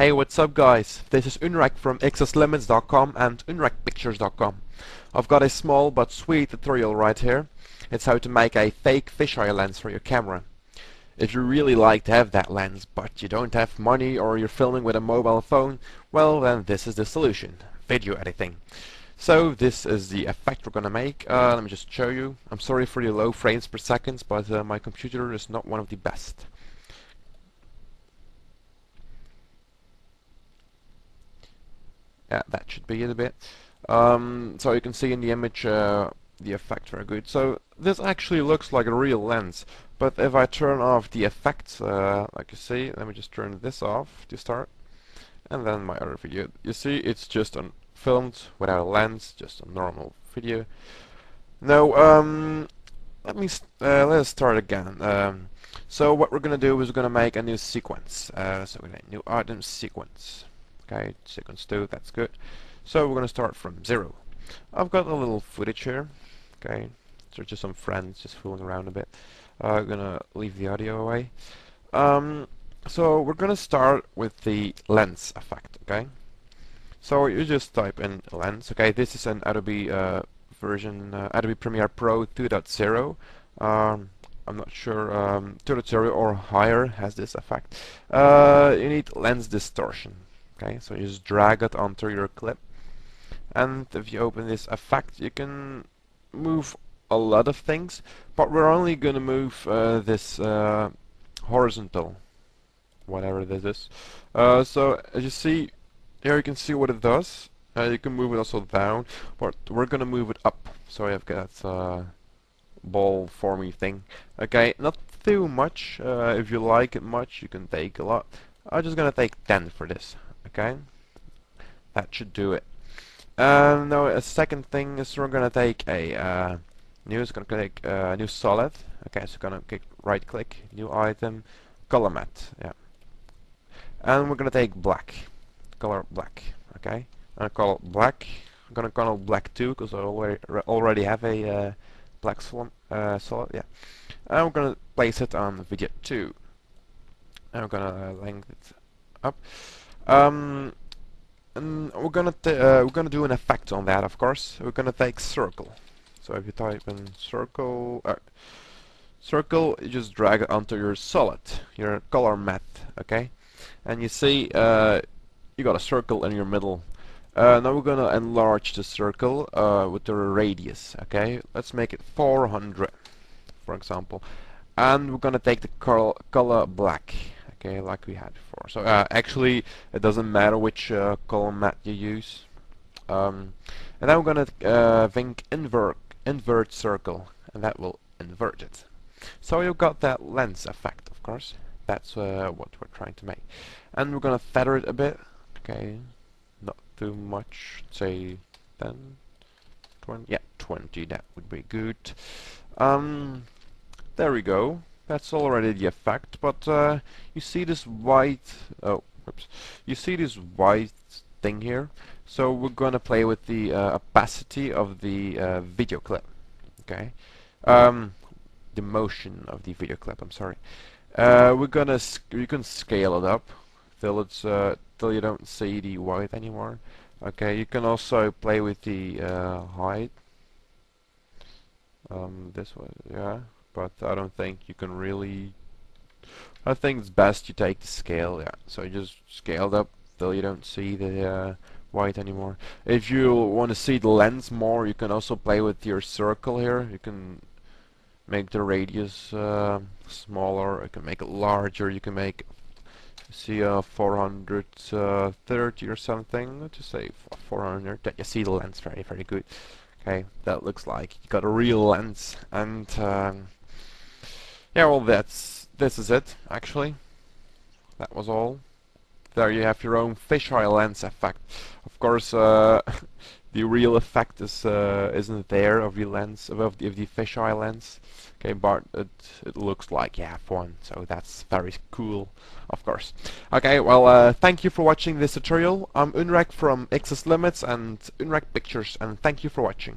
Hey, what's up guys? This is Unrach from XSLimits.com and UnrachPictures.com. I've got a small but sweet tutorial right here. It's how to make a fake fisheye lens for your camera. If you really like to have that lens, but you don't have money or you're filming with a mobile phone, well then this is the solution. Video editing. So this is the effect we're gonna make. Uh, let me just show you. I'm sorry for the low frames per second, but uh, my computer is not one of the best. Yeah, that should be it a bit. Um, so you can see in the image uh, the effect very good. So this actually looks like a real lens, but if I turn off the effects, uh, like you see, let me just turn this off to start, and then my other video. You see, it's just an filmed without a lens, just a normal video. Now, um, let me uh, let us start again. Um, so what we're gonna do is we're gonna make a new sequence. Uh, so we're gonna new item sequence. Okay, sequence two. That's good. So we're gonna start from zero. I've got a little footage here. Okay, so just some friends just fooling around a bit. I'm uh, gonna leave the audio away. Um, so we're gonna start with the lens effect. Okay. So you just type in lens. Okay, this is an Adobe uh, version, uh, Adobe Premiere Pro 2.0. Um, I'm not sure, um, 2.0 or higher has this effect. Uh, you need lens distortion. Okay, so you just drag it onto your clip. And if you open this effect, you can move a lot of things, but we're only going to move uh, this uh, horizontal, whatever this is. Uh, so as you see, here you can see what it does. Uh, you can move it also down, but we're gonna move it up. So I've got uh, ball formy thing. Okay, not too much. Uh, if you like it much, you can take a lot. I'm just gonna take 10 for this. Okay, that should do it. Um, now a second thing is we're gonna take a uh, new. Gonna a uh, new solid. Okay, so gonna click right click, new item, color matte Yeah, and we're gonna take black color black. Okay, I'm gonna call it black. I'm gonna call it black too because I already already have a uh, black solid. Uh, solid. Yeah, and we're gonna place it on video two. And we're gonna length it up. Um, and we're gonna uh, we're gonna do an effect on that. Of course, we're gonna take circle. So if you type in circle. Uh, circle, you just drag it onto your solid, your color matte, okay? And you see, uh, you got a circle in your middle. Uh, now we're gonna enlarge the circle uh, with the radius. Okay, let's make it 400, for example, and we're gonna take the color black. Okay, like we had before. So uh, actually, it doesn't matter which uh, color matte you use. Um, and now we're gonna uh, think invert invert circle, and that will invert it. So you've got that lens effect, of course. That's uh, what we're trying to make. And we're gonna feather it a bit Okay, not too much. Say 10, 20. Yeah, 20. That would be good. Um, there we go. That's already the effect. But uh, you see this white. Oh, oops. You see this white thing here. So we're gonna play with the uh, opacity of the uh, video clip. Okay. Um, the motion of the video clip. I'm sorry. Uh, we're gonna you can scale it up till it's uh, till you don't see the white anymore. Okay, you can also play with the height. Um, this way, yeah, but I don't think you can really. I think it's best you take the scale, yeah. So you just scaled up till you don't see the uh, white anymore. If you want to see the lens more, you can also play with your circle here. You can make the radius uh, smaller. You can make it larger. You can make see uh, 430 or something let's say 400 that you see the lens very very good okay that looks like you got a real lens and um, yeah well that's this is it actually. That was all. There you have your own fisheye lens effect. Of course uh, the real effect is uh, isn't there of the lens of the, of the fisheye lens. Okay but it, it looks like you have one so that's very cool of course. Okay well uh, thank you for watching this tutorial. I'm Unrach from XS Limits and Unrach Pictures and thank you for watching